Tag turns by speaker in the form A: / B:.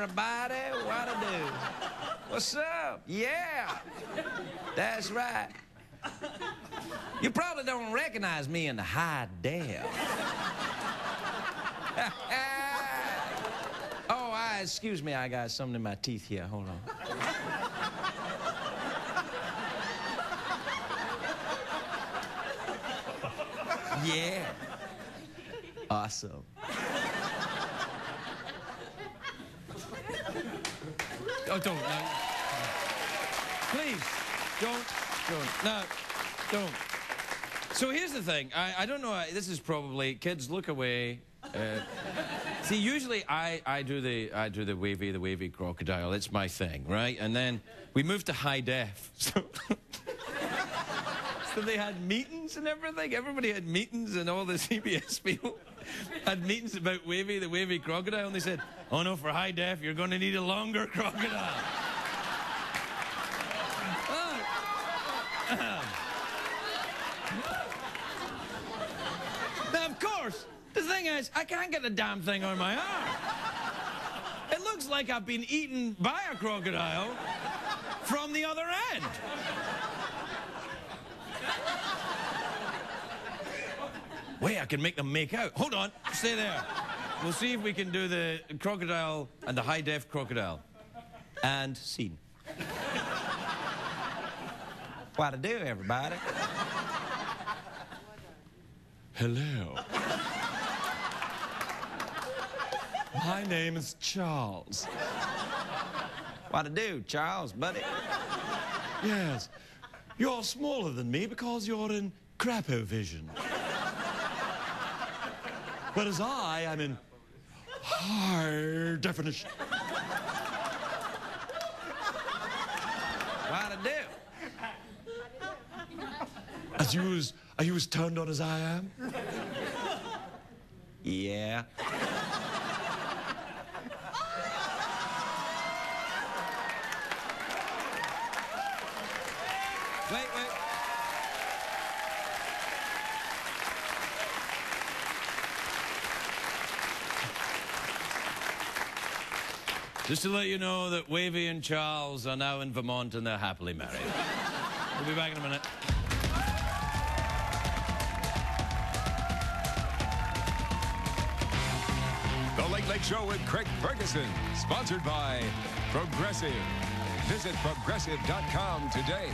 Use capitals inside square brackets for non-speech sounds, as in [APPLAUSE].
A: everybody. What to do? What's up? Yeah. That's right. You probably don't recognize me in the high def. [LAUGHS] oh, I, excuse me, I got something in my teeth here. Hold on. Yeah. Awesome. Oh, don't. No. Please, don't. Don't. No, don't. So here's the thing. I, I don't know. This is probably kids. Look away. Uh, see, usually I, I do the I do the wavy the wavy crocodile. It's my thing, right? And then we moved to high def. So. [LAUGHS] So they had meetings and everything. Everybody had meetings, and all the [LAUGHS] CBS people had meetings about Wavy, the wavy crocodile. And they said, "Oh no, for high def, you're going to need a longer [LAUGHS] crocodile." [LAUGHS] now, of course, the thing is, I can't get the damn thing on my arm. It looks like I've been eaten by a crocodile from the other end. Wait, I can make them make out. Hold on, stay there. We'll see if we can do the crocodile and the high def crocodile. And scene. what to do, everybody? Hello. My name is Charles. What to do, Charles, buddy? Yes. You're smaller than me because you're in crapo vision. Whereas I I'm in high definition. What to do? As you as are you as turned on as I am? Yeah. Wait, wait. Just to let you know that Wavy and Charles are now in Vermont and they're happily married. we'll be back in a minute.
B: The Late Late Show with Craig Ferguson, sponsored by Progressive. Visit progressive.com today.